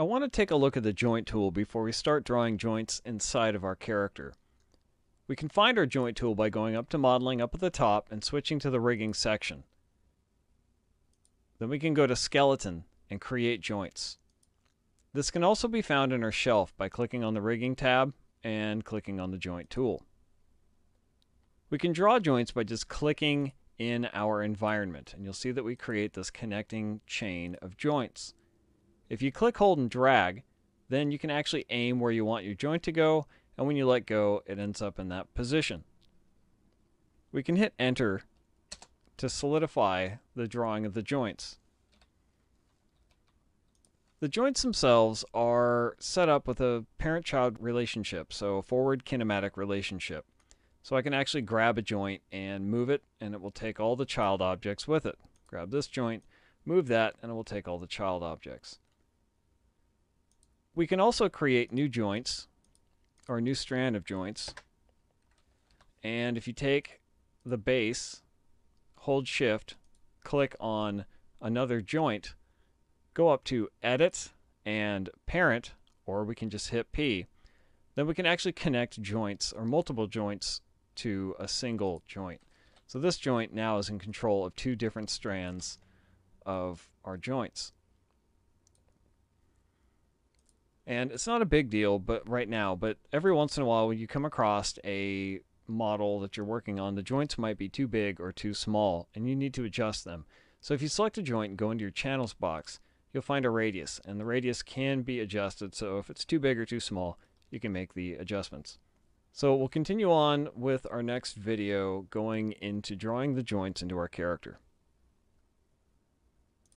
I want to take a look at the joint tool before we start drawing joints inside of our character. We can find our joint tool by going up to modeling up at the top and switching to the rigging section. Then we can go to skeleton and create joints. This can also be found in our shelf by clicking on the rigging tab and clicking on the joint tool. We can draw joints by just clicking in our environment and you'll see that we create this connecting chain of joints. If you click, hold, and drag, then you can actually aim where you want your joint to go and when you let go, it ends up in that position. We can hit enter to solidify the drawing of the joints. The joints themselves are set up with a parent-child relationship, so a forward kinematic relationship. So I can actually grab a joint and move it, and it will take all the child objects with it. Grab this joint, move that, and it will take all the child objects. We can also create new joints or a new strand of joints. And if you take the base, hold shift, click on another joint, go up to edit and parent, or we can just hit P. Then we can actually connect joints or multiple joints to a single joint. So this joint now is in control of two different strands of our joints. And it's not a big deal, but right now, but every once in a while when you come across a model that you're working on, the joints might be too big or too small, and you need to adjust them. So if you select a joint and go into your channels box, you'll find a radius, and the radius can be adjusted, so if it's too big or too small, you can make the adjustments. So we'll continue on with our next video going into drawing the joints into our character.